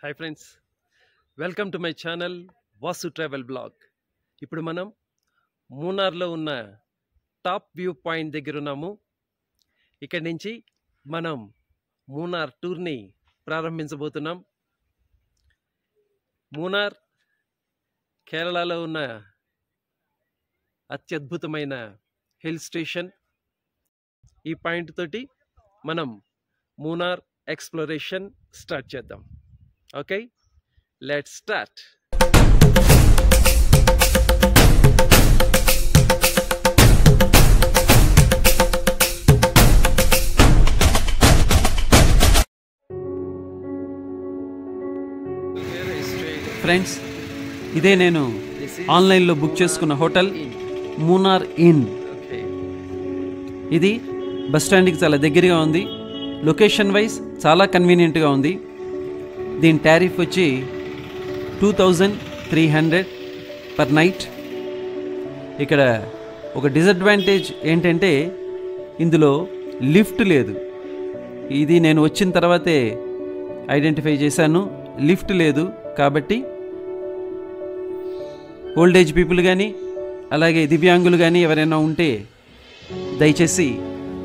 Hi friends welcome to my channel Vasu travel blog ఇప్పుడు మనం మూనార్లో ఉన్న టాప్ వ్యూ పాయింట్ దగ్గర ఉన్నాము. ఇక్కడి నుంచి మనం మూనార్ టూర్ని ప్రారంభించబోతున్నాం. మూనార్ కేరళలో ఉన్న అత్యద్భుతమైన హిల్ స్టేషన్ ఈ పాయింట్ తోటి మనం మూనార్ ఎక్స్ప్లోరేషన్ స్టార్ట్ చేద్దాం. ఓకే? Let start. ఫ్రెండ్స్ ఇదే నేను ఆన్లైన్లో బుక్ చేసుకున్న హోటల్ మూనార్ ఇన్ ఇది బస్ స్టాండ్కి చాలా దగ్గరగా ఉంది. లొకేషన్ వైజ్ చాలా కన్వీనియంట్గా ఉంది. దీని టారిఫ్ వచ్చి two thousand three hundred per night. ఇక్కడ ఒక డిసడ్వాంటేజ్ ఏంటంటే ఇందులో లిఫ్ట్ లేదు. ఇది నేను వచ్చిన తర్వాతే ఐడెంటిఫై చేశాను. లిఫ్ట్ లేదు కాబట్టి ఓల్డ్ ఏజ్ పీపుల్ కానీ అలాగే దివ్యాంగులు కానీ ఎవరైనా ఉంటే దయచేసి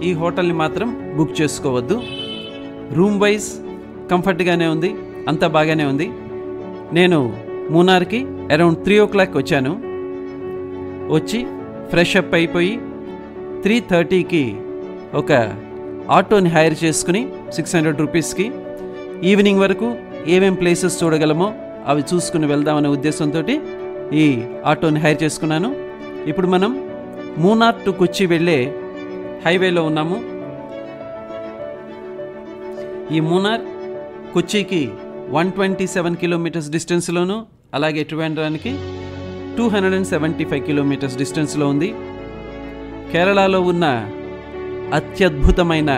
ఈ హోటల్ని మాత్రం బుక్ చేసుకోవద్దు. రూమ్ వైజ్ కంఫర్ట్గానే ఉంది. అంతా బాగానే ఉంది. నేను మూనార్కి అరౌండ్ త్రీ ఓ క్లాక్ వచ్చాను. వచ్చి ఫ్రెష్ అప్ అయిపోయి త్రీ థర్టీకి ఒక ఆటోని హైర్ చేసుకుని సిక్స్ హండ్రెడ్ రూపీస్కి ఈవినింగ్ వరకు ఏమేం ప్లేసెస్ చూడగలమో అవి చూసుకుని వెళ్దామనే ఉద్దేశంతో ఈ ఆటోని హైర్ చేసుకున్నాను. ఇప్పుడు మనం మూనార్ టు కొచ్చి వెళ్ళే హైవేలో ఉన్నాము. ఈ మూనార్ కొచ్చికి వన్ ట్వంటీ సెవెన్ కిలోమీటర్స్ డిస్టెన్స్లోను అలాగే ట్రివాండ్రానికి two hundred and seventy five kilometres డిస్టెన్స్లో ఉంది. కేరళలో ఉన్న అత్యద్భుతమైన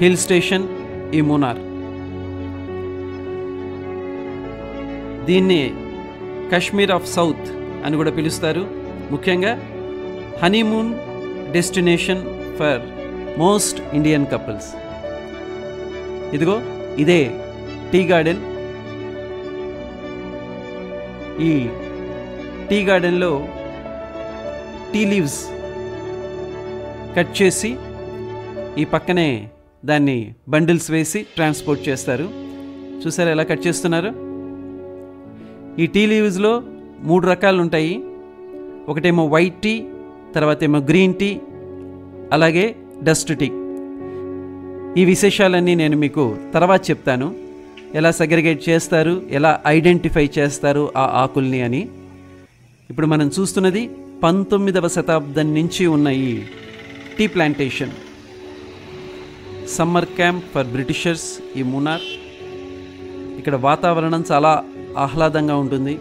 హిల్ స్టేషన్ ఈ మూనార్. దీన్ని కాశ్మీర్ ఆఫ్ సౌత్ అని కూడా పిలుస్తారు. ముఖ్యంగా honeymoon destination for most Indian couples. ఇదిగో ఇదే టీ గార్డెన్. ఈ టీ గార్డెన్లో టీ లీవ్స్ కట్ చేసి ఈ పక్కనే దాన్ని బండిల్స్ వేసి ట్రాన్స్పోర్ట్ చేస్తారు. చూసారా ఎలా కట్ చేస్తున్నారు? ఈ టీ లీవ్స్లో మూడు రకాలు ఉంటాయి. ఒకటేమో వైట్ టీ తర్వాత ఏమో గ్రీన్ టీ అలాగే డస్ట్ టీ. ఈ విశేషాలన్నీ నేను మీకు తర్వాత చెప్తాను. ఎలా సెగ్రిగేట్ చేస్తారు ఎలా ఐడెంటిఫై చేస్తారు ఆ ఆకుల్ని అని. ఇప్పుడు మనం చూస్తున్నది పంతొమ్మిదవ శతాబ్దం నుంచి ఉన్న ఈ tea plantation. Summer camp for Britishers ఈ మునార్. ఇక్కడ వాతావరణం చాలా ఆహ్లాదంగా ఉంటుంది.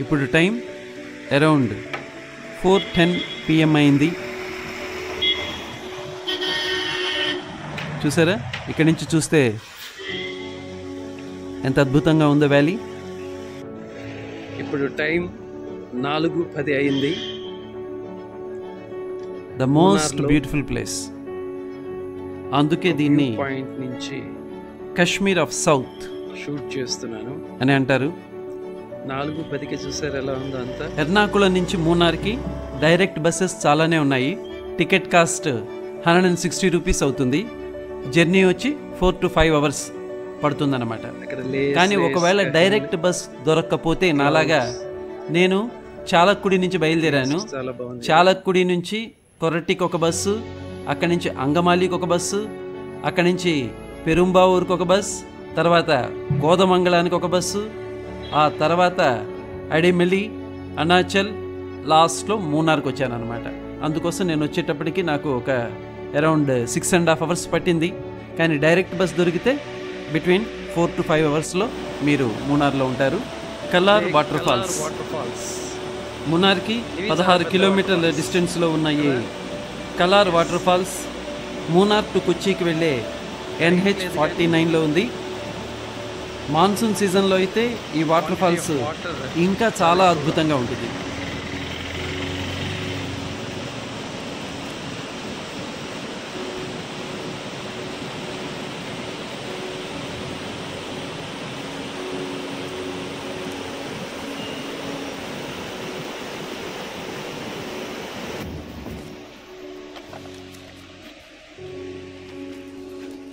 ఇప్పుడు time around four ten PM అయింది. చూసారా? ఇక్కడి నుంచి చూస్తే ఎంత అద్భుతంగా ఉందో వ్యాలీ. ఇప్పుడు టైం నాలుగు పది అయింది. The most beautiful place. అందుకే దీన్ని పాయింట్ నుంచి కాశ్మీర్ ఆఫ్ సౌత్ షూట్ చేస్తున్నాను. అని అంటారు. నాలుగు పదికి చూసారు ఎలా ఉందో అంతా. ఎర్నాకుళం నుంచి మూనార్కి డైరెక్ట్ బస్సెస్ చాలానే ఉన్నాయి. Ticket cost hundred and sixty rupees అవుతుంది. జర్నీ వచ్చి ఫోర్ టు ఫైవ్ అవర్స్ పడుతుందన్నమాట. కానీ ఒకవేళ డైరెక్ట్ బస్ దొరక్కపోతే నాలాగా నేను చాలక్కుడి నుంచి బయలుదేరాను. చాలక్కుడి నుంచి కొరటికి ఒక బస్సు అక్కడి నుంచి అంగమాలికి ఒక బస్సు అక్కడి నుంచి పెరుంబావూరుకి ఒక బస్ తర్వాత కోదమంగళానికి ఒక బస్సు ఆ తర్వాత అడిమెలి అరుణాచల్ లాస్ట్లో మూనార్కి వచ్చాను అనమాట అందుకోసం నేను వచ్చేటప్పటికి నాకు ఒక around six and half hours పట్టింది. కానీ డైరెక్ట్ బస్ దొరికితే బిట్వీన్ ఫోర్ టు ఫైవ్ అవర్స్లో మీరు మూనార్లో ఉంటారు. Kallar waterfalls. Waterfalls మునార్కి పదహారు కిలోమీటర్ల డిస్టెన్స్లో ఉన్న ఈ Kallar water falls Munnar to కొచ్చికి వెళ్ళే ఎన్హెచ్ ఫార్టీ నైన్లో ఉంది. మాన్సూన్ సీజన్లో అయితే ఈ వాటర్ ఫాల్స్ ఇంకా చాలా అద్భుతంగా ఉంటుంది.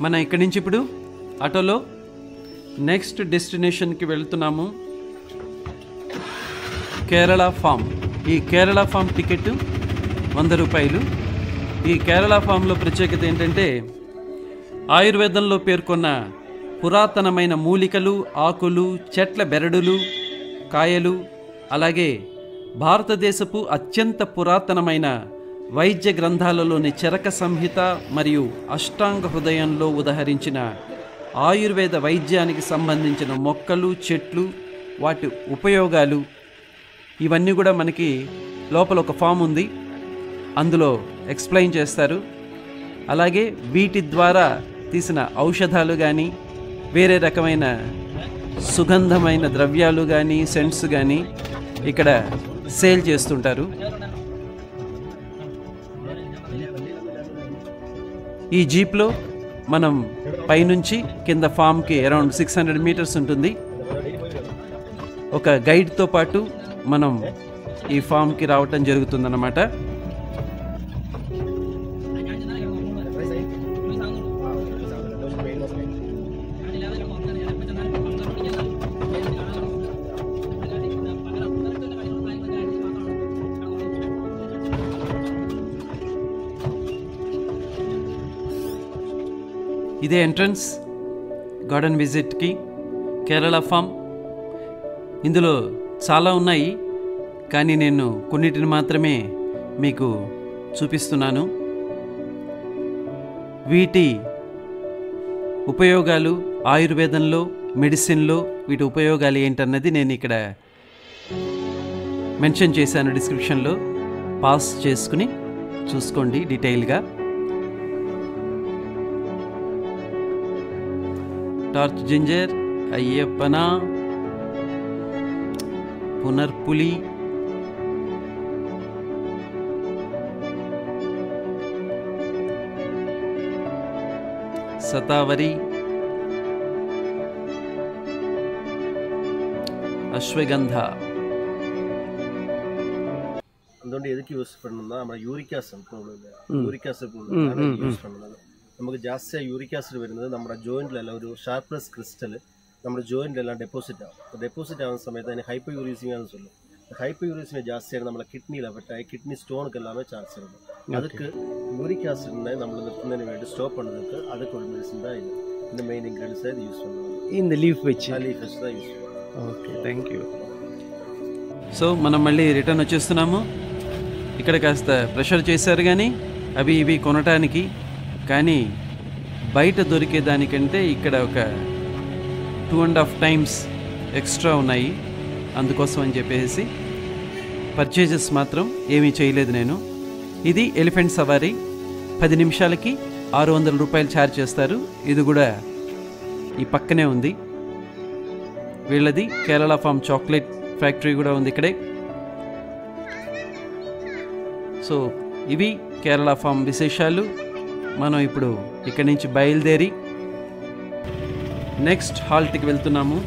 మనం ఇక్కడి నుంచి ఇప్పుడు ఆటోలో నెక్స్ట్ డెస్టినేషన్కి వెళ్తున్నాము. కేరళ ఫామ్. ఈ కేరళ ఫామ్ టికెట్ వంద రూపాయలు. ఈ కేరళ ఫామ్లో ప్రత్యేకత ఏంటంటే ఆయుర్వేదంలో పేర్కొన్న పురాతనమైన మూలికలు ఆకులు చెట్ల బెరడులు కాయలు అలాగే భారతదేశపు అత్యంత పురాతనమైన వైద్య గ్రంథాలలోని చరక సంహిత మరియు అష్టాంగ హృదయంలో ఉదహరించిన ఆయుర్వేద వైద్యానికి సంబంధించిన మొక్కలు చెట్లు వాటి ఉపయోగాలు ఇవన్నీ కూడా మనకి లోపల ఒక ఫామ్ ఉంది. అందులో ఎక్స్ప్లెయిన్ చేస్తారు. అలాగే వీటి ద్వారా తీసిన ఔషధాలు కానీ వేరే రకమైన సుగంధమైన ద్రవ్యాలు కానీ సెంట్స్ కానీ ఇక్కడ సేల్ చేస్తుంటారు. ఈ జీప్లో మనం పైనుంచి కింద ఫామ్కి అరౌండ్ సిక్స్ హండ్రెడ్ మీటర్స్ ఉంటుంది. ఒక గైడ్తో పాటు మనం ఈ ఫామ్కి రావటం జరుగుతుందన్నమాట. ఇదే ఎంట్రన్స్. గార్డెన్ విజిట్కి కేరళ ఫామ్. ఇందులో చాలా ఉన్నాయి కానీ నేను కొన్నిటిని మాత్రమే మీకు చూపిస్తున్నాను. వీటి ఉపయోగాలు ఆయుర్వేదంలో మెడిసిన్లో వీటి ఉపయోగాలు ఏంటన్నది నేను ఇక్కడ మెన్షన్ చేశాను డిస్క్రిప్షన్లో. పాస్ చేసుకుని చూసుకోండి డీటెయిల్గా. टॉर्च जिंजर अय्यपना पुनर्पुली सतावरी ಅಶ್ವಗಂಧ അതുകൊണ്ട് എതുക്ക് യൂസ് പണ്ണുന്ന നമ്മുടെ uric acid uric acid use പണ്ണുന്നത് നമുക്ക് ജാസ്തിയായി യൂറിക് ആസിഡ് വരുന്നത് നമ്മുടെ ജോയിന്റിലെല്ലാം ഒരു ഷാർപ്നെസ് ക്രിസ്റ്റൽ നമ്മുടെ ജോയിന്റിലെല്ലാം ഡെപ്പോസിറ്റ് ആവും ഡെപ്പോസിറ്റ് ആവുന്ന സമയത്ത് അതിന് ഹൈപ്പർ യൂറീസിംഗ് சொல்லும் ஹைப்பர் யூரிசிமியா ஜாஸ்தியாக நம்மள கிட்னியில் அஃபெக்ட் ஆகி கிட்னி ஸ்டோனுக்கு எல்லாமே சான்ஸ் இருக்கும் அதுக்கு யூரிக் ஆசிட்னை நம்ம நிறுத்துனதுக்கு வேண்டி ஸ்டாப் பண்ணதுக்கு அதுக்கு ஒரு மெடிசன் தான் இது இந்த மெயின் இன்க்ரீடியன்ஸ் இது யூஸ் பண்ணுவோம் இந்த லீஃப் வச்சு லீஃப் வச்சு தான் யூஸ் பண்ணுவோம் ఓకే థ్యాంక్ యూ సో మనం మళ్ళీ రిటర్న్ వచ్చేస్తున్నాము ఇక్కడ కాస్త ప్రెషర్ చేశారు కానీ అవి ఇవి కొనటానికి కానీ బయట దొరికే దానికంటే ఇక్కడ ఒక two and half times extra ఉన్నాయి. అందుకోసం అని చెప్పేసి పర్చేజెస్ మాత్రం ఏమీ చేయలేదు నేను. ఇది ఎలిఫెంట్ సవారీ పది నిమిషాలకి ఆరు వందల రూపాయలు ఛార్జ్ చేస్తారు. ఇది కూడా ఈ పక్కనే ఉంది. వీళ్ళది కేరళ ఫామ్ చాక్లెట్ ఫ్యాక్టరీ కూడా ఉంది ఇక్కడే. సో ఇవి కేరళ ఫామ్ విశేషాలు. మనం ఇప్పుడు ఇక్కడి నుంచి బయలుదేరి నెక్స్ట్ హాల్ట్కి వెళ్తున్నాము.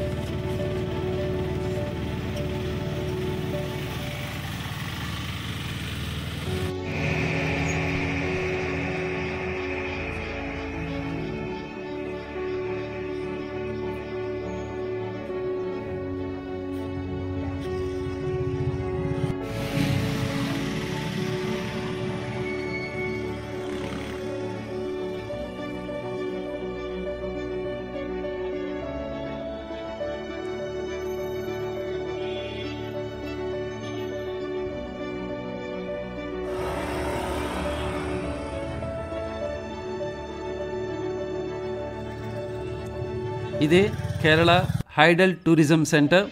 ఇదే Kerala hydel tourism centre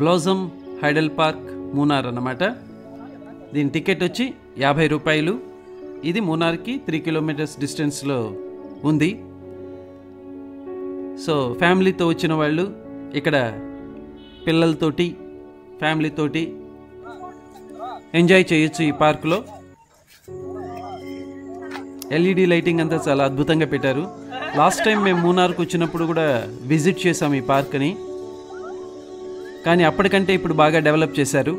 blossom hydel park Munnar అన్నమాట. దీని టికెట్ వచ్చి యాభై రూపాయలు. ఇది మూనార్కి త్రీ కిలోమీటర్స్ డిస్టెన్స్లో ఉంది. సో ఫ్యామిలీతో వచ్చిన వాళ్ళు ఇక్కడ పిల్లలతోటి ఫ్యామిలీతోటి ఎంజాయ్ చేయొచ్చు ఈ పార్కులో. ఎల్ఈడి లైటింగ్ అంతా చాలా అద్భుతంగా పెట్టారు. లాస్ట్ టైం మేము మూనార్కు వచ్చినప్పుడు కూడా విజిట్ చేసాం ఈ పార్క్ని కానీ అప్పటికంటే ఇప్పుడు బాగా డెవలప్ చేశారు.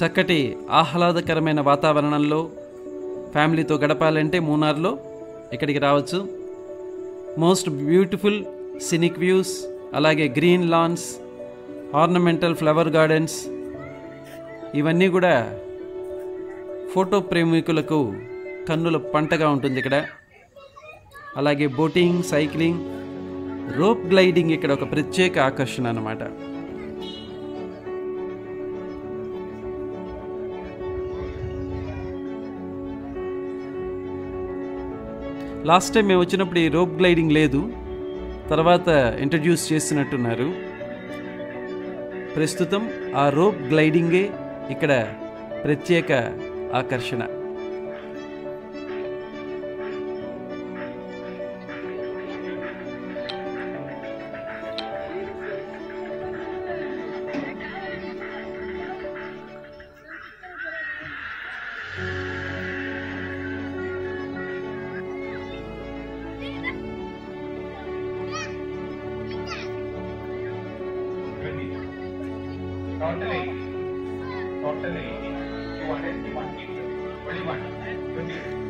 చక్కటి ఆహ్లాదకరమైన వాతావరణంలో ఫ్యామిలీతో గడపాలంటే మూనార్లో ఇక్కడికి రావచ్చు. మోస్ట్ బ్యూటిఫుల్ సినిక్ వ్యూస్ అలాగే green lawns ornamental flower gardens ఇవన్నీ కూడా ఫోటో ప్రేమికులకు కన్నుల పంటగా ఉంటుంది ఇక్కడ. అలాగే బోటింగ్ సైక్లింగ్ రోప్ గ్లైడింగ్ ఇక్కడ ఒక ప్రత్యేక ఆకర్షణ అన్నమాట. లాస్ట్ టైం మేము వచ్చినప్పుడు ఈ రోప్ గ్లైడింగ్ లేదు. తర్వాత ఇంట్రడ్యూస్ చేసినట్టున్నారు ప్రస్తుతం ఆ రోప్ గ్లైడింగే ఇక్కడ ప్రత్యేక आकर्षण totally totally 21 and 21 meters. Only one.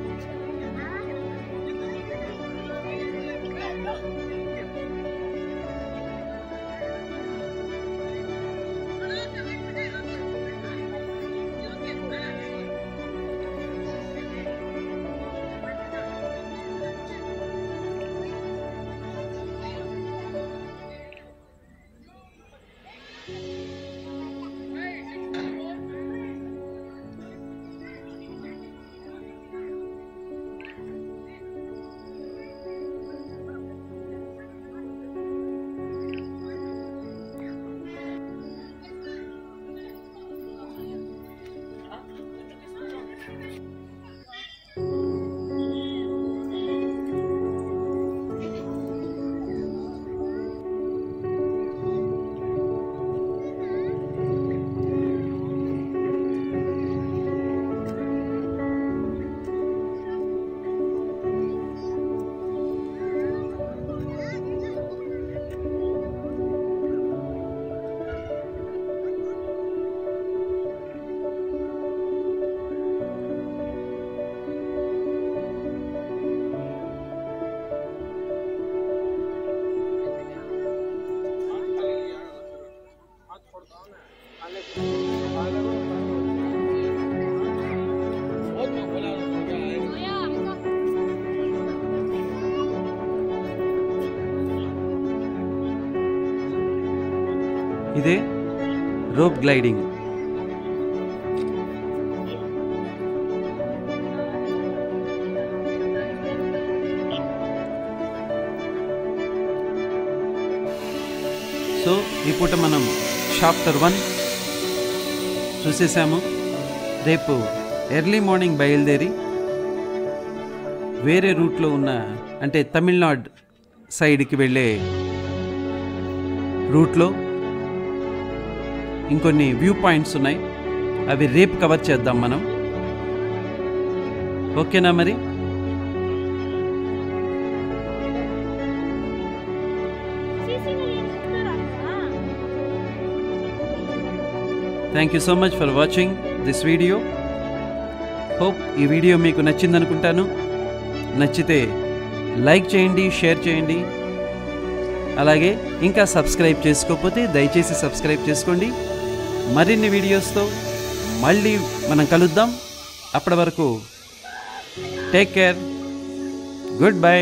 ఇదే రోప్ గ్లైడింగ్. సో ఈ పూట మనం చాప్టర్ వన్ చూసేసాము. రేపు ఎర్లీ మార్నింగ్ బయలుదేరి వేరే రూట్లో ఉన్న అంటే తమిళనాడు సైడ్కి వెళ్ళే రూట్లో ఇంకొన్ని వ్యూ పాయింట్స్ ఉన్నాయి. అవి రేపు కవర్ చేద్దాం మనం. ఓకేనా మరి? Thank you so much for watching this video hope ఈ వీడియో మీకు నచ్చిందనుకుంటాను. నచ్చితే లైక్ చేయండి షేర్ చేయండి. అలాగే ఇంకా సబ్స్క్రైబ్ చేసుకోకపోతే దయచేసి సబ్స్క్రైబ్ చేసుకోండి. మరిన్ని వీడియోస్తో మళ్ళీ మనం కలుద్దాం. అప్పటి వరకు టేక్ కేర్ గుడ్ బై